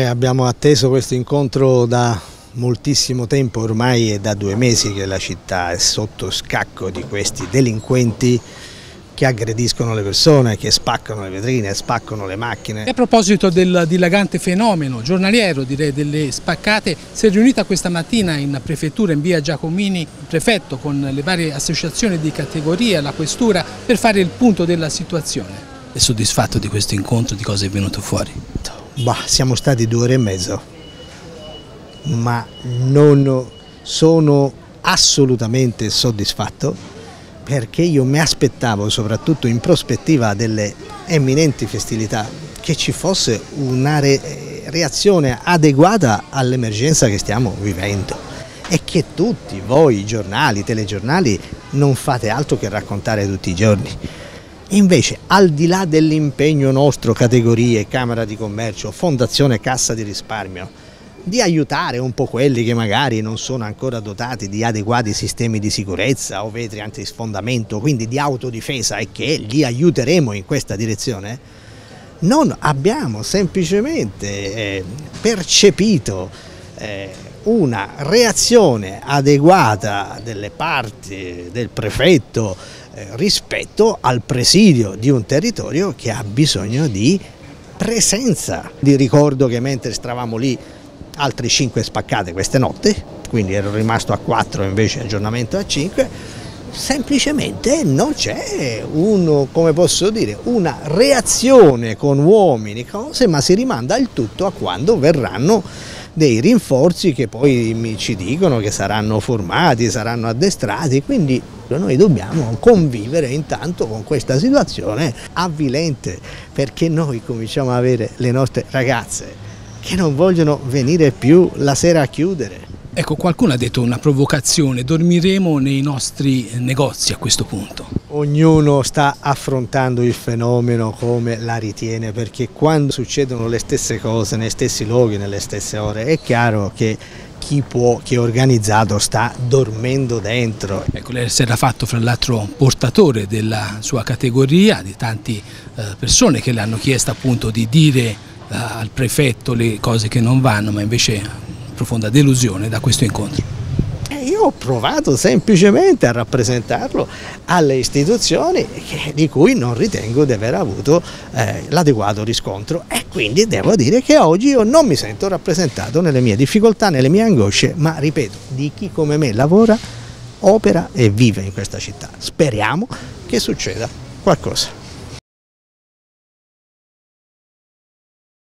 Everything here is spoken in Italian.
Abbiamo atteso questo incontro da moltissimo tempo, ormai è da due mesi che la città è sotto scacco di questi delinquenti che aggrediscono le persone, che spaccano le vetrine, spaccano le macchine. A proposito del dilagante fenomeno giornaliero direi delle spaccate, si è riunita questa mattina in prefettura in via Giacomini il prefetto con le varie associazioni di categoria, la questura, per fare il punto della situazione. È soddisfatto di questo incontro, di cosa è venuto fuori? Bah, siamo stati due ore e mezzo, ma non sono assolutamente soddisfatto perché io mi aspettavo, soprattutto in prospettiva delle eminenti festività, che ci fosse una re reazione adeguata all'emergenza che stiamo vivendo e che tutti voi, giornali, telegiornali, non fate altro che raccontare tutti i giorni. Invece, al di là dell'impegno nostro, categorie, Camera di Commercio, Fondazione Cassa di Risparmio, di aiutare un po' quelli che magari non sono ancora dotati di adeguati sistemi di sicurezza o vetri antisfondamento, quindi di autodifesa e che li aiuteremo in questa direzione, non abbiamo semplicemente eh, percepito eh, una reazione adeguata delle parti del prefetto rispetto al presidio di un territorio che ha bisogno di presenza. Di ricordo che mentre stavamo lì altre 5 spaccate queste notti, quindi ero rimasto a 4 invece aggiornamento a 5, semplicemente non c'è un, una reazione con uomini, cose, ma si rimanda il tutto a quando verranno dei rinforzi che poi mi ci dicono che saranno formati, saranno addestrati, quindi noi dobbiamo convivere intanto con questa situazione avvilente perché noi cominciamo ad avere le nostre ragazze che non vogliono venire più la sera a chiudere. Ecco, qualcuno ha detto una provocazione, dormiremo nei nostri negozi a questo punto. Ognuno sta affrontando il fenomeno come la ritiene, perché quando succedono le stesse cose, nei stessi luoghi, nelle stesse ore, è chiaro che chi può, chi è organizzato sta dormendo dentro. Ecco, lei si era fatto fra l'altro portatore della sua categoria, di tante eh, persone che le hanno chiesto appunto di dire eh, al prefetto le cose che non vanno, ma invece profonda delusione da questo incontro? Eh, io ho provato semplicemente a rappresentarlo alle istituzioni che, di cui non ritengo di aver avuto eh, l'adeguato riscontro e quindi devo dire che oggi io non mi sento rappresentato nelle mie difficoltà, nelle mie angosce, ma ripeto, di chi come me lavora, opera e vive in questa città. Speriamo che succeda qualcosa.